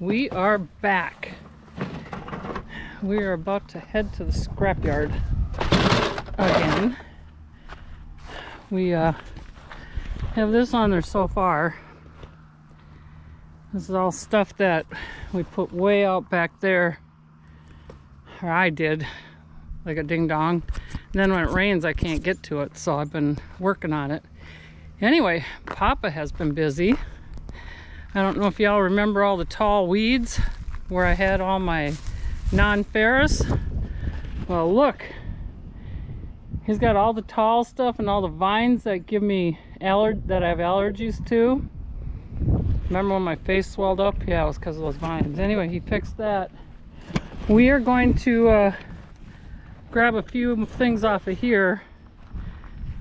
we are back. We are about to head to the scrapyard again. We uh, have this on there so far. This is all stuff that we put way out back there. Or I did, like a ding dong. And then when it rains, I can't get to it, so I've been working on it. Anyway, Papa has been busy. I don't know if y'all remember all the tall weeds where I had all my non-ferrous. Well, look. He's got all the tall stuff and all the vines that give me aller that I have allergies to. Remember when my face swelled up? Yeah, it was because of those vines. Anyway, he fixed that. We are going to uh, grab a few things off of here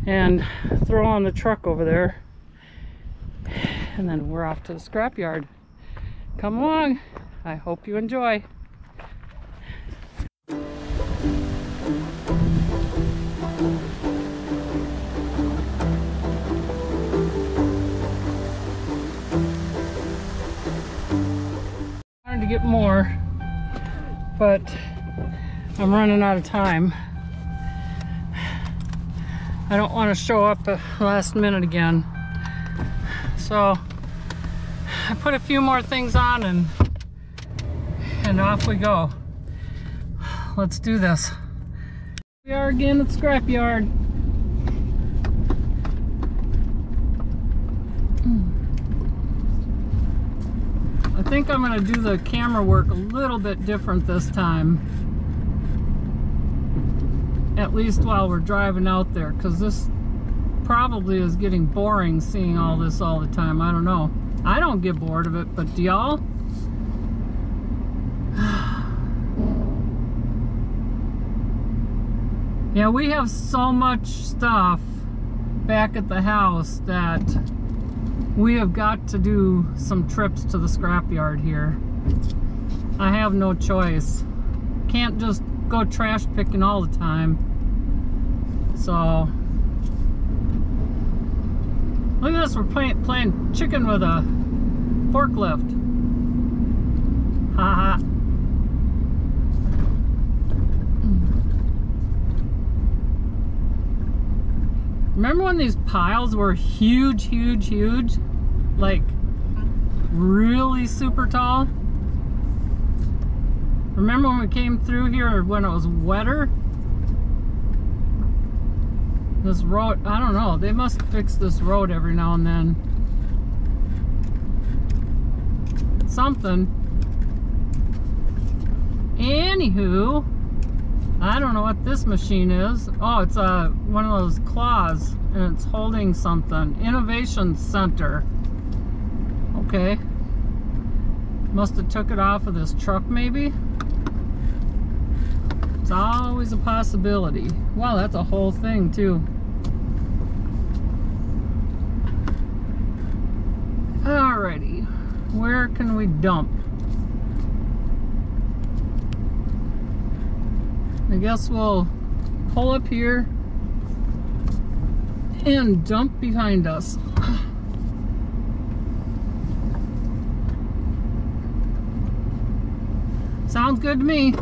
and throw on the truck over there and then we're off to the scrapyard. Come along. I hope you enjoy. wanted to get more, but I'm running out of time. I don't want to show up last minute again. So I put a few more things on and and off we go. Let's do this. We are again at scrapyard. Hmm. I think I'm going to do the camera work a little bit different this time. At least while we're driving out there because this probably is getting boring seeing all this all the time. I don't know. I don't get bored of it, but do y'all? yeah, we have so much stuff back at the house that we have got to do some trips to the scrapyard here. I have no choice. Can't just go trash picking all the time. So Look at this, we're playing, playing chicken with a forklift. Haha. -ha. Remember when these piles were huge, huge, huge? Like, really super tall? Remember when we came through here when it was wetter? This road, I don't know. They must fix this road every now and then. Something. Anywho, I don't know what this machine is. Oh, it's a uh, one of those claws and it's holding something. Innovation Center. Okay. Must have took it off of this truck maybe. It's always a possibility. Wow, that's a whole thing too. Alrighty, where can we dump? I guess we'll pull up here and dump behind us. Sounds good to me.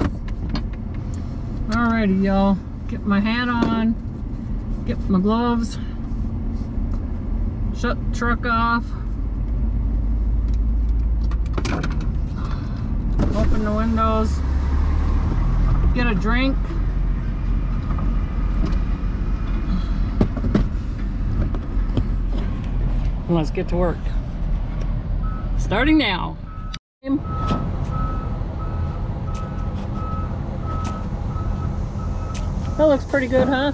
Alrighty, y'all. Get my hat on. Get my gloves. Shut the truck off. Open the windows. Get a drink. let's get to work. Starting now. That looks pretty good, huh?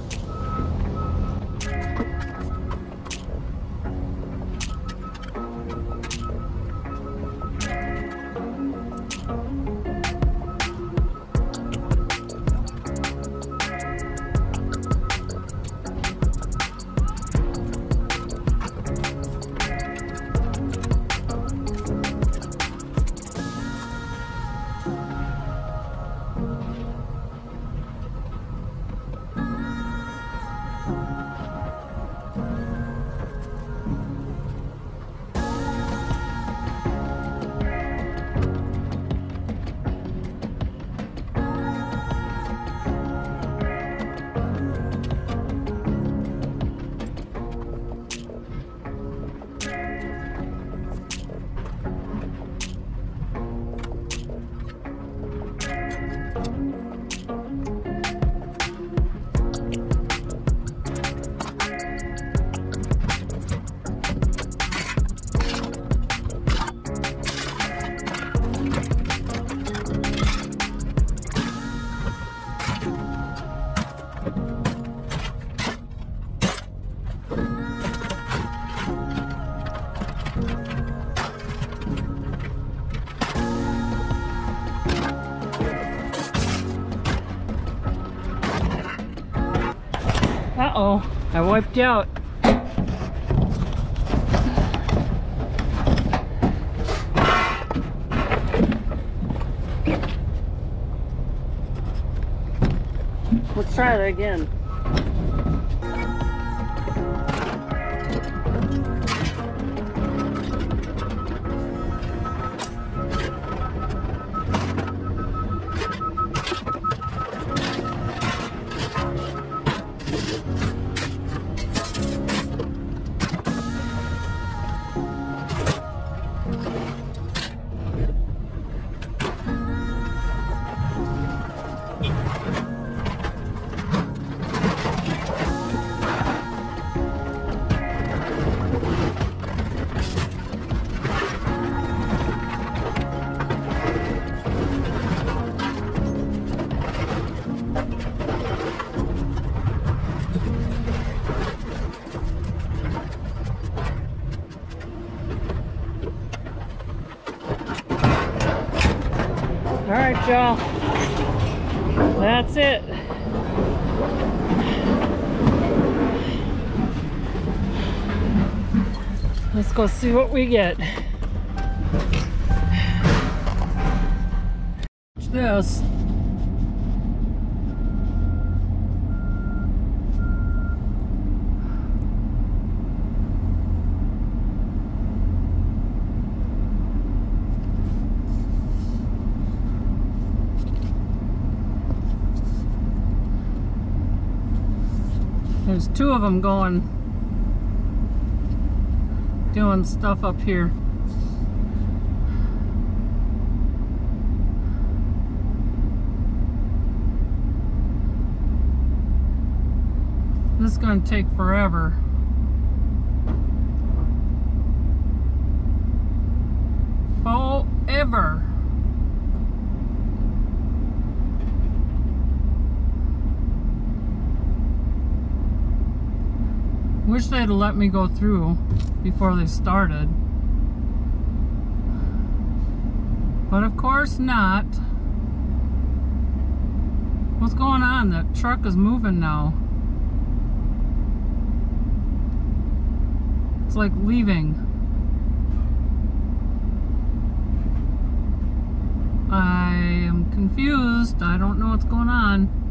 Wiped out. Let's try it again. All right, y'all. That's it. Let's go see what we get. This. There's two of them going, doing stuff up here. This is going to take forever. Forever. Wish they'd let me go through before they started. But of course not. What's going on? The truck is moving now. It's like leaving. I am confused. I don't know what's going on.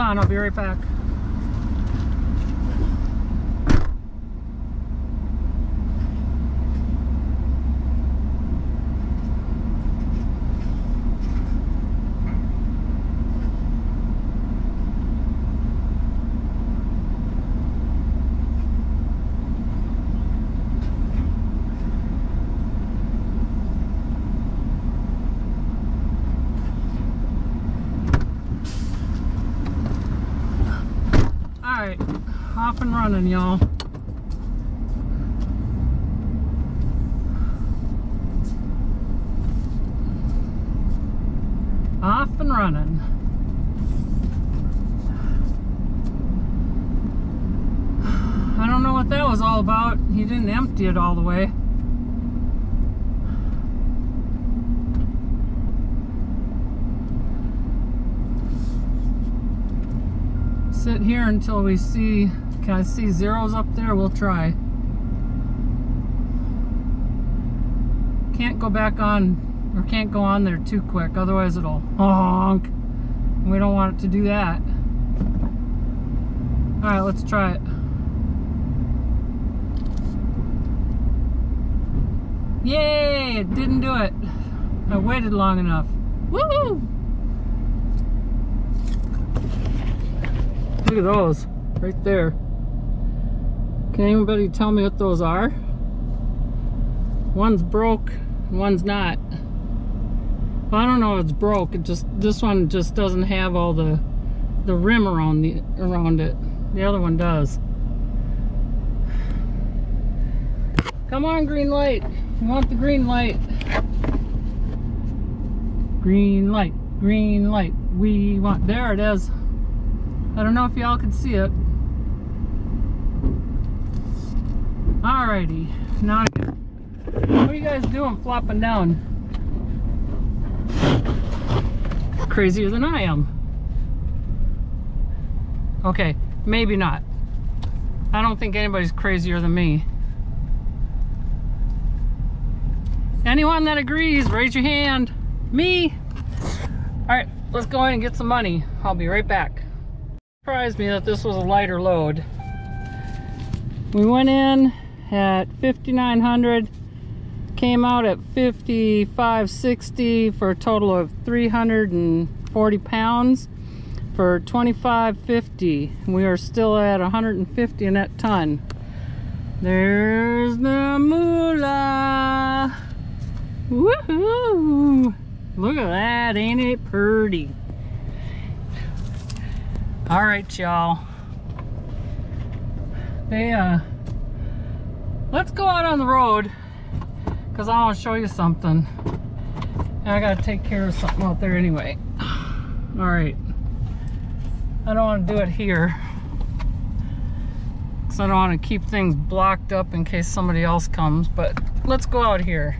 On, I'll be right back. Alright, off and running, y'all. Off and running. I don't know what that was all about. He didn't empty it all the way. Sit here until we see, can I see zeros up there? We'll try. Can't go back on, or can't go on there too quick, otherwise it'll honk. We don't want it to do that. Alright, let's try it. Yay! It didn't do it. I waited long enough. Woo! Look at those, right there. Can anybody tell me what those are? One's broke, one's not. Well, I don't know if it's broke. It just this one just doesn't have all the the rim around the around it. The other one does. Come on, green light. We want the green light. Green light, green light. We want there it is. I don't know if y'all can see it. Alrighty, now. What are you guys doing flopping down? Crazier than I am. Okay, maybe not. I don't think anybody's crazier than me. Anyone that agrees, raise your hand. Me. All right, let's go in and get some money. I'll be right back. Surprised me that this was a lighter load. We went in at 5,900, came out at 5560 for a total of 340 pounds for 25.50. We are still at 150 in that ton. There's the moolah. Woohoo! Look at that, ain't it pretty? All right, y'all. They, uh, let's go out on the road because I want to show you something. And I got to take care of something out there anyway. All right. I don't want to do it here because I don't want to keep things blocked up in case somebody else comes, but let's go out here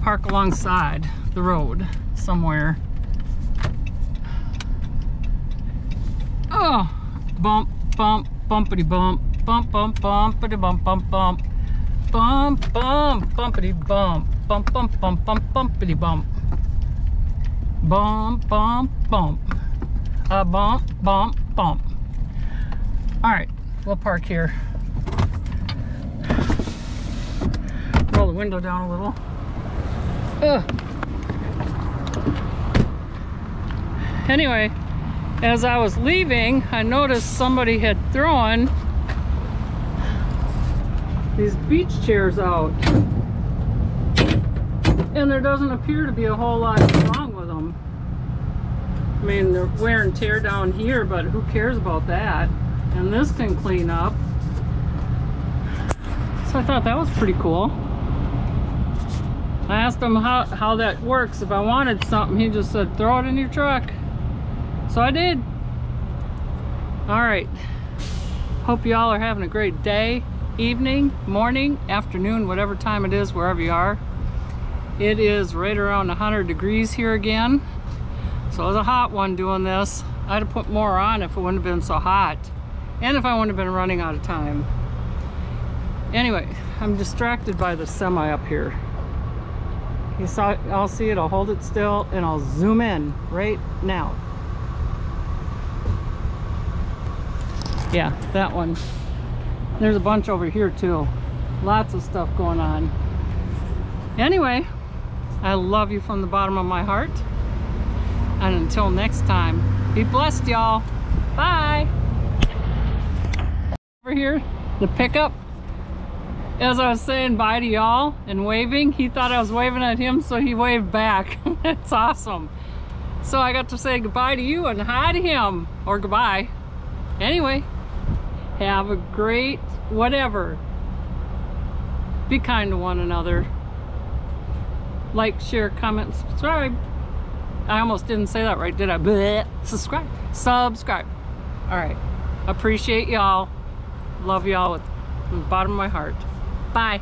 park alongside the road somewhere. Oh, bump, bump, bumpity bump, bump, bump, bumpity bump, bump, bump, bump, bump, bumpity bump, bump, bump, bump, bump, bumpity bump, bump, bump, bump, a bump, bump, bump. All right, we'll park here. Roll the window down a little. Ugh. Anyway, as I was leaving, I noticed somebody had thrown these beach chairs out. And there doesn't appear to be a whole lot wrong with them. I mean, they're wear and tear down here, but who cares about that? And this can clean up. So I thought that was pretty cool. I asked him how, how that works. If I wanted something, he just said, throw it in your truck. So I did. All right. Hope y'all are having a great day, evening, morning, afternoon, whatever time it is, wherever you are. It is right around 100 degrees here again. So it was a hot one doing this. I'd have put more on if it wouldn't have been so hot. And if I wouldn't have been running out of time. Anyway, I'm distracted by the semi up here. You saw, I'll see it, I'll hold it still, and I'll zoom in right now. Yeah, that one. There's a bunch over here too. Lots of stuff going on. Anyway, I love you from the bottom of my heart. And until next time, be blessed, y'all. Bye. Over here, the pickup as I was saying bye to y'all and waving, he thought I was waving at him, so he waved back. it's awesome. So I got to say goodbye to you and hi to him, or goodbye. Anyway, have a great whatever. Be kind to one another. Like, share, comment, subscribe. I almost didn't say that right, did I? Bleh. Subscribe. Subscribe. All right. Appreciate y'all. Love y'all with the bottom of my heart. Bye.